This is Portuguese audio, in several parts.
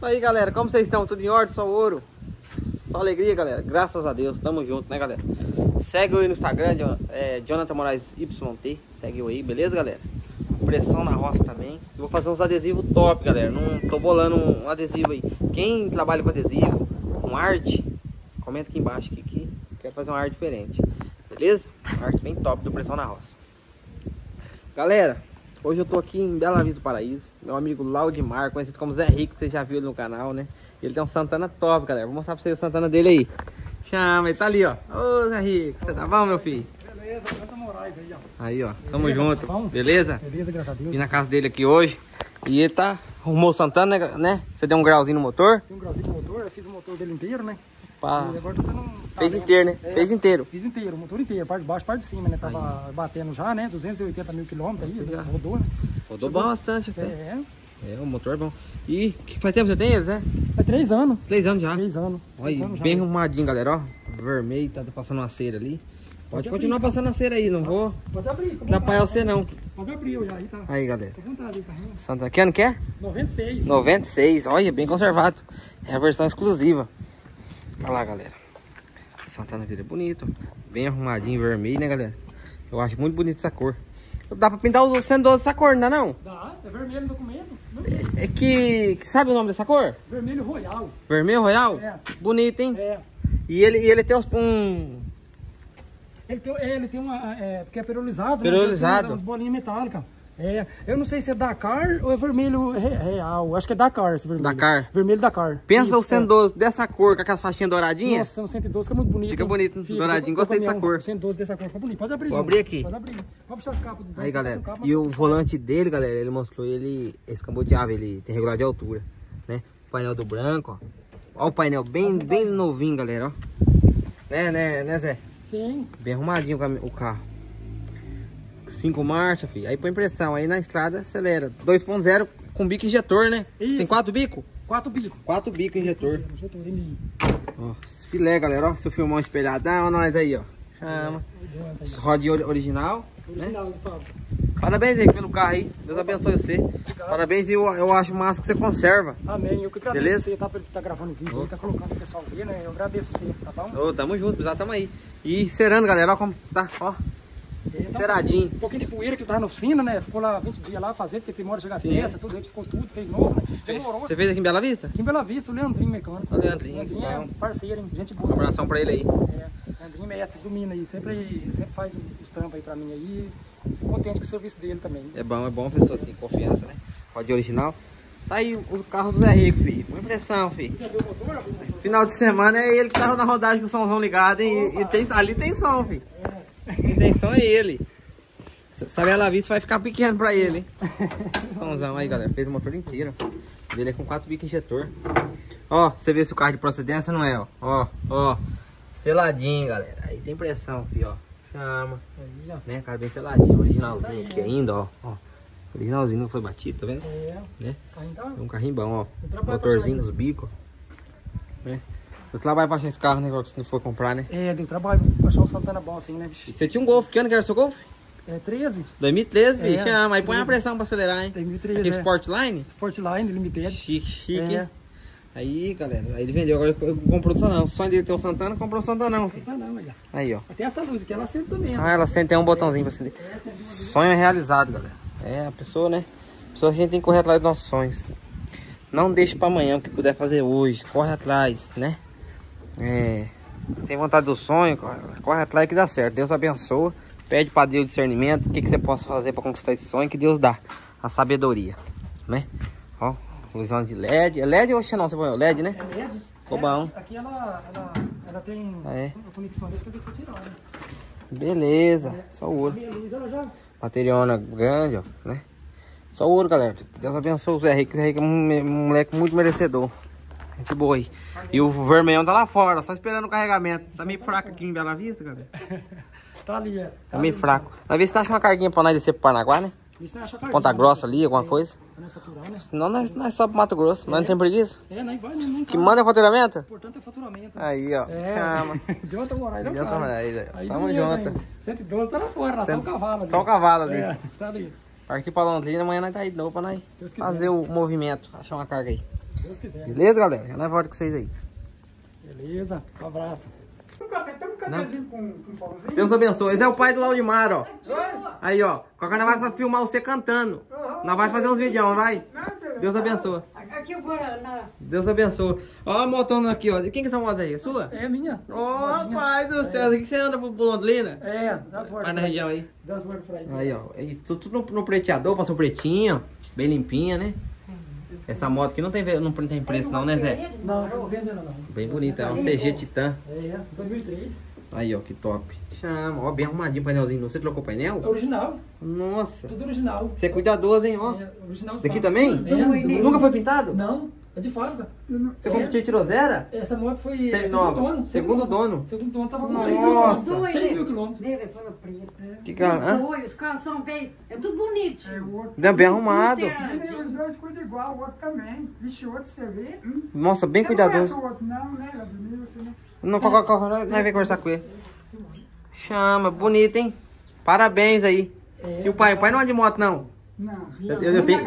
Isso aí, galera. Como vocês estão? Tudo em ordem? Só ouro? Só alegria, galera. Graças a Deus. Tamo junto, né, galera? Segue eu aí no Instagram, é, Jonathan Moraes YT. Segue eu aí, beleza, galera? Pressão na roça também. Eu vou fazer uns adesivos top, galera. Não tô bolando um adesivo aí. Quem trabalha com adesivo, com arte, comenta aqui embaixo que, que quero fazer uma arte diferente. Beleza? Arte bem top do Pressão na Roça. Galera, hoje eu tô aqui em Bela Vista do Paraíso. Meu amigo Laudimar, conhecido como Zé Rico, você já viu ele no canal, né? Ele tem um Santana top, galera. Vou mostrar pra vocês o Santana dele aí. Chama, ele tá ali, ó. Ô, Zé Rico, você tá bom, meu filho? Beleza, Santa Moraes aí, ó. Aí, ó. Tamo Beleza, junto. tá? Beleza? Beleza, graças a Deus. Vim na casa dele aqui hoje. E ele tá. Arrumou o Santana, né? Você deu um grauzinho no motor. Tem um grauzinho de motor, eu fiz o motor dele inteiro, né? Pá. E agora tô dando um... Fez tá inteiro, né? É. Fez inteiro. Fiz inteiro, o motor inteiro, parte de baixo, parte de cima, né? Tava batendo já, né? 280 mil quilômetros aí, já. rodou, né? Rodou bastante até. É, É, o motor é bom. E faz tempo que você tem eles, né? é três anos. Três anos já. Três anos. Três Olha, anos já. bem arrumadinho, galera, ó. Vermelho, tá passando uma cera ali. Pode Pode continuar abrir. passando a cera aí, não vou Pode abrir. atrapalhar você não. Pode abrir eu já, aí tá. Aí, galera. À vontade aí. Santa, que ano que é? 96. 96, olha, bem conservado. É a versão exclusiva. Olha lá, galera. Santana dele é bonito. Bem arrumadinho, vermelho, né, galera? Eu acho muito bonito essa cor. Dá pra pintar os 112 dessa cor, não dá não? Dá, é vermelho no documento. Não, É que, que sabe o nome dessa cor? Vermelho royal. Vermelho Royal? É. Bonito, hein? É. E ele, e ele tem uns, um... Ele tem, é, ele tem uma. É, porque é perolizado. Perolizado. Né? Tem umas bolinhas metálicas. É, eu não sei se é Dakar ou é vermelho re- real. Acho que é Dakar esse vermelho. Dakar. Vermelho Dakar. Pensa Isso, o 112 dessa cor, com aquelas faixinhas é. douradinhas. Nossa, o 112 fica muito bonito. Fica bonito, douradinho. Gostei dessa cor. O 112 dessa cor fica bonito. Pode abrir, Vou João. abrir aqui. Pode abrir. Pode puxar as capas do Aí, galera. E o volante dele, galera, ele mostrou ele escamboteável, ele tem regular de altura, né? O painel do branco, ó. Ó o painel bem, bem novinho, galera, ó. Né, né, né, Zé? Sim. Bem arrumadinho o carro. Cinco marchas, filho. Aí põe pressão, aí na estrada acelera. 2.0 com bico injetor, né? Isso. Tem quatro bicos? Quatro bicos. Quatro bicos injetor. Injetor. Ó, filé, galera, ó. Seu filmão espelhadão, ó nós aí, ó. Chama. Rodinha ori- original, né? Original, Fábio. Parabéns aí pelo carro aí. Deus abençoe você. Parabéns e eu, eu acho massa que você conserva. Amém. Eu que agradeço Beleza? você, tá? Por tá gravando o vídeo aí, tá colocando o pessoal ver, né? Eu agradeço você, tá bom? Ô, tamo junto, já tamo aí. E cerando, galera, ó como tá, ó. É, tá Ceradinho. Um pouquinho de poeira que eu tava na oficina, né? Ficou lá 20 dias lá fazendo, porque demora a chegar a Sim. peça, tudo, a gente ficou tudo, fez novo, né? Demorou. Você fez aqui em Bela Vista? Aqui em Bela Vista, o Leandrinho mecânico. Ó, Leandrinho, Leandrinho é um parceiro, hein? Gente Um boa. abração pra ele aí. É, Leandrinho mestre do Mina aí, sempre, sempre faz os trampos aí pra mim aí. Fico contente com o serviço dele também. É bom, é bom uma pessoa assim, confiança, né? Rodinha original. Tá aí o carro do Zé Rico, filho. Boa impressão, filho. O o? Final de semana é ele que tá na rodagem com o somzão ligado, hein? E, e tem, ali tem som, filho. Som é ele. Sabe ela vista vai ficar pequeno pra ele, hein? Somzão aí, galera. Fez o motor inteiro. O Dele é com quatro bicos injetor. Ó, você vê se o carro de procedência não é, ó. Ó, ó. Seladinho, galera. Aí tem pressão, filho, ó. Chama. Aí, ó. Né, cara, bem seladinho. Originalzinho aqui ainda, ó. ó. Originalzinho, não foi batido, tá vendo? É, Né? carrinho tá... É um carrinho bom, ó. Motorzinho nos bicos. Né? Eu trabalho pra achar esse carro, né? Que você for comprar, né? É, deu trabalho pra achar um Santana bom assim, né, E bicho? você tinha um Golf, que ano que era o seu Golf? É 13, 2013, É, bicho. Chama, aí põe a 13. pressão pra acelerar, hein? 2013, Aquele é. Sportline? Sportline, Limited. Chique, chique. É. Aí, galera, aí ele vendeu. Agora comprou o Santana. O sonho dele ter um Santana, comprou o Santana, não, não, olha. Aí, ó. Tem essa luz aqui, ela acende também. Ah, ela sente tem um botãozinho pra acender. Sonho realizado, galera. É, a pessoa, né? A pessoa a gente tem que correr atrás dos nossos sonhos. Não deixe pra amanhã o que puder fazer hoje. Corre atrás, né? É. Tem vontade do sonho, corre, corre atrás que dá certo. Deus abençoa. Pede pra Deus discernimento. O que, que você possa fazer pra conquistar esse sonho que Deus dá. A sabedoria, né? Ó, luzão de LED. É LED ou xenon? Você põe LED, né? É LED. Ficou É, bom. Aqui ela, ela, ela tem Ah, é? uma conexão dessa que eu tenho que tirar, né? Beleza. Só o ouro. Ela já... Materiona grande, ó, né? Só ouro, galera. Deus abençoe o Zé Rico. O Zé Rico é um moleque muito merecedor. Gente boa aí. E o vermelhão tá lá fora, só esperando o carregamento. Tá meio fraco aqui em Bela Vista, galera. Tá ali, é. Tá meio fraco. Vai ver se tá achando uma carguinha pra nós descer pro Paranaguá, né? É chocar Ponta né? Grossa ali, alguma coisa. Faturar, né? Senão nós, nós só pro Mato Grosso. Nós não tem preguiça. É, nem vai, nem, Que manda é faturamento? O importante é faturamento. Aí, ó. É, Chama. Jonathan Moraes é o Jonathan cara. Moraes, Tamo hein? 112 tá lá fora, lá só o cavalo ali. Só o cavalo ali. É, tá ali. Partir pra Londrina, amanhã nós tá aí de novo pra nós fazer o movimento. Achar uma carga aí. Deus quiser. Beleza, galera? Já nós volta com vocês aí. Beleza? Um abraço. Um tem um cafezinho com, com pãozinho? Deus abençoe. Esse é o pai do Laudimar, ó. Aí, ó. Qualquer nós vai filmar você cantando. Nós vai fazer uns vídeos, não vai? Deus abençoe. Aqui o Guaraná. Deus abençoe. Ó a motona aqui, ó. E quem que é essa moto aí? É sua? É minha. Ó, pai do céu. O que você anda pro pro Londrina? É, das Vai bordas. na região aí. Das bordas. Aí, ó. E tudo no, no preteador, passou pretinho. Bem limpinha, né? Essa moto aqui não tem, não tem preço não, né, Zé? Não, você não vende não. Bem bonita. É um CG Titan. É, 2003. Aí, ó. Que top. Chama. Ó, bem arrumadinho o painelzinho. Você trocou o painel? Original. Nossa. Tudo original. Você é cuidadoso, hein, ó. É, original Daqui também? É, Nunca foi pintado? Não, é de fábrica. Você É. comprou tirou zero? Essa moto foi é, segundo dono. Segundo dono. Segundo dono tava com Nossa. 6 mil Nossa. quilômetros. 6 mil quilômetros. Nele foi preto. Que Os cara, hã? dois, os carros são feios. É tudo bonito. É, o outro. Não, bem arrumado. E os dois cuidam igual, o outro também. Vixe, o outro você vê. Hum. Nossa, bem Você não cuidadoso. o outro não, né, Ladonilson, né? Não, qual, qual, qual, nós vem conversar com ele. Chama, bonito, hein? Parabéns aí. É, E o pai? O pai não anda de moto, não? Não. Eu, eu- eu tenho,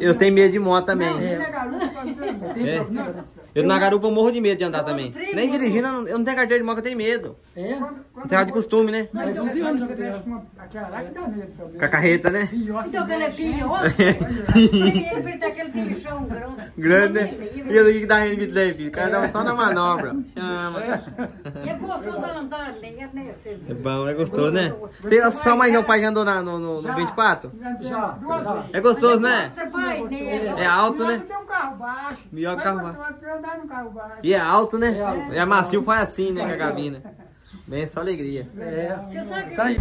eu não. tenho medo de moto Não, também. nem na garupa não. É. Nossa. Eu na garupa eu morro de medo de andar também. Nem dirigindo, eu não, eu não tenho carteira de moto, eu tenho medo. É, Quando- quando de costume, né? Não, então, 11 anos você eu mexe tenho. com uma- aquela lá que dá medo também. Com a carreta, né? Então você aquele é mexe, pior. Olha, Ele frente aquele bichão grande. Grande, né? E eu que dá rende de leve. O cara dava só na manobra. Chama. E é gostoso andar, nem é É bom, é gostoso, né? Você, mãe e meu pai já andou na- no, no, no Já. 24? Já, Duas já. vezes. É gostoso, né? Você vai nele. É alto, né? tem um carro baixo. Melhor Mas carro baixo. Andar num carro baixo. E é alto, né? É alto. E a macio faz assim, né, com a cabina. Bem, só alegria. É. Você sabe que Tá aí.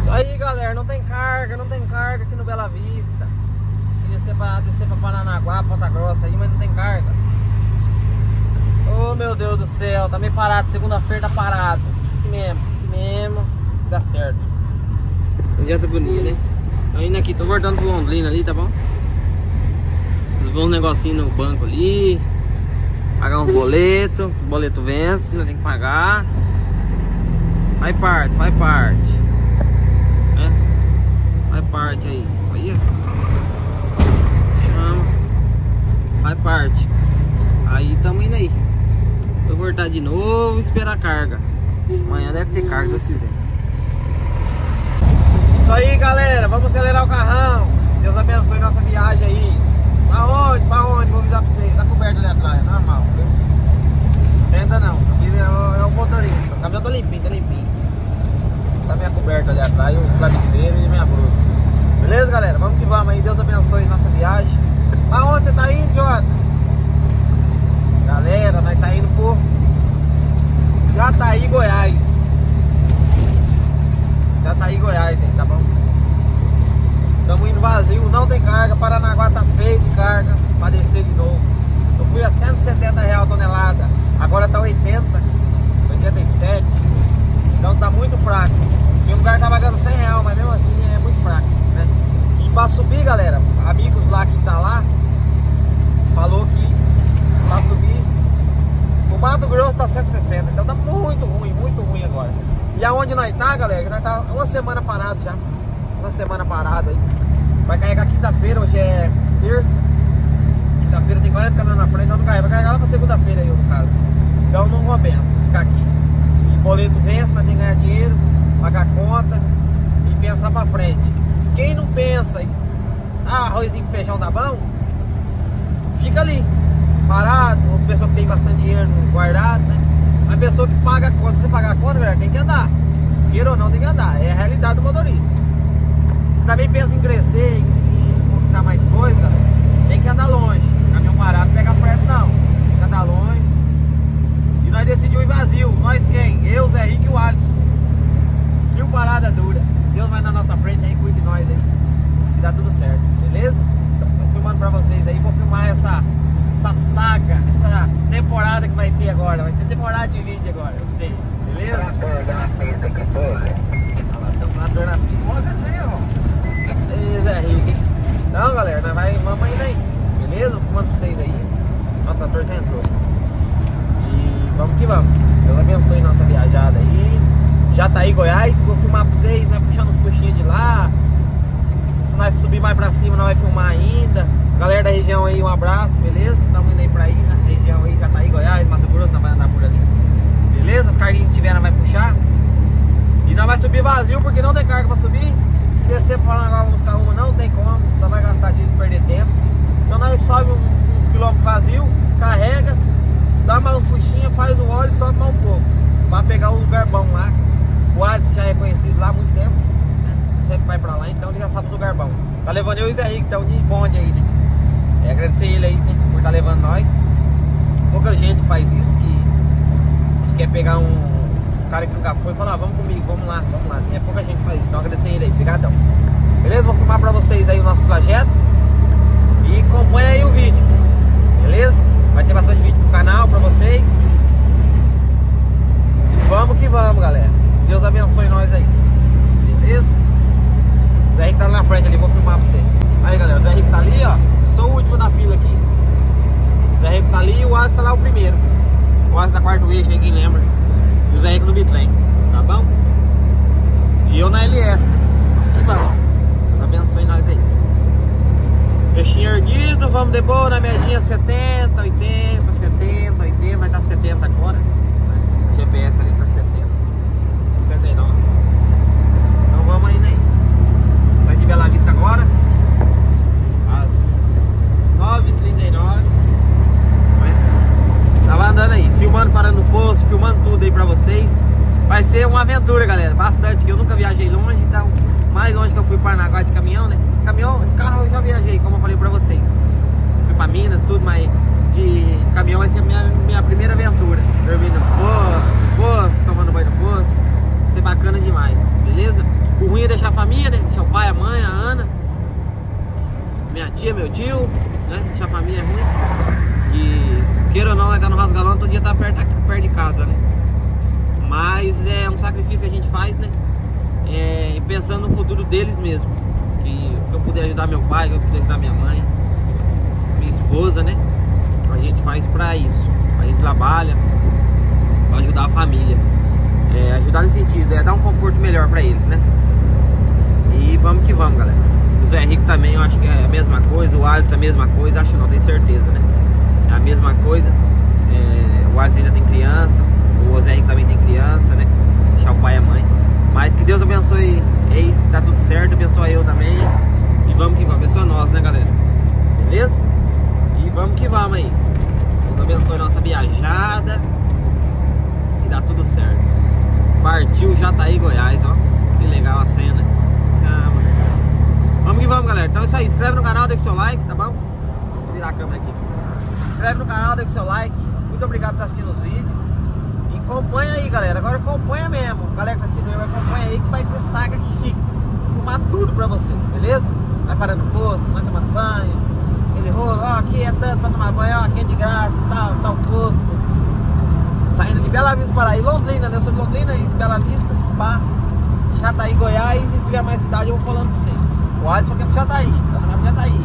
Isso aí, galera. Não tem carga, não tem carga aqui no Bela Vista. Queria ser pra, descer pra Paranaguá, Ponta Grossa aí, mas não tem carga. Oh, meu Deus do céu. Tá meio parado. Segunda-feira tá parado. Assim mesmo, assim mesmo. Dá certo. Um dia tá bonito, né? Tô indo aqui, tô voltando pro Londrina ali, tá bom? Vou uns negocinhos no banco ali. Pagar uns boletos. Os boletos vencem, nós tem que pagar. Faz parte, faz parte. É? Faz parte aí. Olha. Chama. Faz parte. Aí tamo indo aí. Vou voltar de novo e esperar a carga. Amanhã deve ter carga se quiser. Isso aí, galera. Vamos acelerar o carrão. Deus abençoe nossa viagem aí. Pra onde? Pra onde? Vou avisar pra vocês. Tá coberto ali atrás, normal, viu? Esquenta não. Aqui é o, é o motorista. O caminhão tá limpinho, tá limpinho. Tá minha coberta ali atrás, o travesseiro e minha blusa. Beleza, galera? Vamos que vamos aí. Deus abençoe nossa viagem. Pra onde você tá indo, Jota? Galera, nós tá indo por Jataí, Goiás. Jataí, Goiás aí, tá bom? Estamos indo vazio, não tem carga. Paranaguá tá feio de carga pra descer de novo. Eu fui a 170 real a tonelada, agora tá 80, 87. Então tá muito fraco. Tem um lugar que tá pagando 100 real, mas mesmo assim é muito fraco, né? E pra subir, galera, amigos lá que tá lá, falou que pra subir, o Mato Grosso tá 160, então tá muito ruim, muito ruim agora. E aonde nós tá, galera, nós tá uma semana parado já, uma semana parado aí. Vai carregar quinta-feira, hoje é terça. Quinta-feira tem 40 caminhões na frente, então não carrega. Vai carregar lá pra segunda-feira aí, no caso. Então não compensa ficar aqui. E boleto vence, nós tem que ganhar dinheiro, pagar conta e pensar pra frente. Quem não pensa em ah, arrozinho com feijão tá bom, fica ali, parado, ou pessoa que tem bastante dinheiro guardado, né? A pessoa que paga a conta, você pagar a conta, galera, tem que andar. Queira ou não, tem que andar. É a realidade do motorista. Se também pensa em crescer, em, conquistar mais galera, tem que andar longe. Caminhão parado, não pega perto não. Tem que andar longe. E nós decidimos ir vazio. Nós quem? Eu, Zé Rico e o Alisson. Viu parada dura. Deus vai na nossa frente aí, cuide de nós aí. E dá tudo certo, beleza? Então estou filmando pra vocês aí. Vou filmar essa, essa saga, essa temporada que vai ter agora. Vai ter temporada de vídeo agora, eu sei. Beleza? Olha lá, estamos na dor na pista. Olha ó. Zé Rick. Então galera, nós vai, vamos ainda aí, beleza? Fumando pra vocês aí. Ó, o trator tá já entrou. E vamos que vamos. Deus abençoe nossa viajada aí. Já tá aí Goiás, vou filmar pra vocês, né? Puxando os puxinhos de lá. Se nós subir mais pra cima, nós vai filmar ainda. Galera da região aí, um abraço, beleza? Tamo indo aí pra aí, na região aí, já tá aí Goiás, Mato Grosso, tá andar por ali. Beleza? As cargas que tiver, nós vai puxar. E nós vai subir vazio, porque não tem carga pra subir descer para Paranaguá buscar uma não tem como, só vai gastar dinheiro e perder tempo. Então nós sobe uns quilômetros vazios, carrega, dá uma fuxinha, faz o óleo e sobe mais um pouco. Vai pegar o lugar bom lá, o Asis já é conhecido lá há muito tempo, né? sempre vai para lá, então ele já sabe o lugar bom. Tá levando eu e o Zé Rico, tá um de bonde aí, né? E agradecer ele aí né? por estar tá levando nós. Pouca gente faz isso, que, que quer pegar um cara que nunca foi falar, ah, vamos comigo, vamos lá, vamos lá. É pouca gente faz isso, então agradecer ele aí, obrigadão. Beleza? Vou filmar pra vocês aí o nosso trajeto. E acompanha aí o vídeo. Beleza? Vai ter bastante vídeo no canal pra vocês. E vamos que vamos, galera. Deus abençoe nós aí. Beleza? O Zé Henrique tá na frente ali, vou filmar pra você. Aí, galera, o Zé Henrique tá ali, ó. Eu sou o último da fila aqui. O Zé Henrique tá ali e o Asa tá lá o primeiro. O Asa da quarto eixo aí, quem lembra. E o Zé Henrique no bitrem. Tá bom? E eu na LS, né? Que bom. Deus abençoe nós aí. Peixinho erguido, vamos de boa na média 70, 80, 70, 80, vai estar 70 agora. O GPS ali tá 70. 69. Então vamos aí, né? Sai de Bela Vista agora. Às 9h39. Tava andando aí, filmando, parando no posto, filmando tudo aí pra vocês. Vai ser uma aventura, galera. Bastante, que eu nunca viajei longe, então mais longe que eu fui para Paranaguá de caminhão, né? Caminhão, de carro eu já viajei, como eu falei pra vocês. Fui pra Minas, tudo, mas de, de caminhão vai ser a minha, minha primeira aventura. Dormindo no posto, no posto, tomando banho no posto. Vai ser bacana demais, beleza? O ruim é deixar a família, né? Deixar o pai, a mãe, a Ana, minha tia, meu tio, né? Deixar a família é ruim. Que, queira ou não, nós tá no Rasgalão, todo dia tá perto, perto de casa, né? Mas é um sacrifício que a gente faz, né? É, pensando no futuro deles mesmo que eu puder ajudar meu pai, que eu puder ajudar minha mãe, minha esposa, né? Gente faz pra isso. A gente trabalha pra ajudar a família. É, ajudar no sentido, é dar um conforto melhor pra eles, né? E vamos que vamos, galera. O Zé Henrique também, eu acho que é a mesma coisa, o Alisson é a mesma coisa, acho não, tenho certeza, né? É a mesma coisa. É, o Alisson ainda tem criança, o Zé Henrique também tem criança, né? Deixar o pai e a mãe. Mas que Deus abençoe eles, que tá tudo certo, abençoe eu também. E vamos que vamos, abençoa nós, né galera? Beleza? E vamos que vamos aí. Deus abençoe nossa viajada. E dá tudo certo. Partiu Jataí, Goiás, ó. Que legal a cena. Ah, vamos que vamos, galera. Então é isso aí. Inscreve no canal, deixa seu like, tá bom? Vou virar a câmera aqui. Inscreve no canal, deixa seu like. Muito obrigado por estar assistindo os vídeos. Acompanha aí, galera. Agora acompanha mesmo. Galera que tá assistindo eu, acompanha aí que vai ter saga chique. Vou filmar tudo pra vocês, beleza? Vai parando no posto, vai tomando banho. Aquele rolo, ó, aqui é tanto pra tomar banho, ó, aqui é de graça e tal, tal posto. Saindo de Bela Vista para aí, Londrina, né? Eu sou de Londrina, isso, Bela Vista, pá. Jataí, Goiás, e se tiver mais cidade eu vou falando pra você. O Alisson quer pro Jataí, tá Jataí.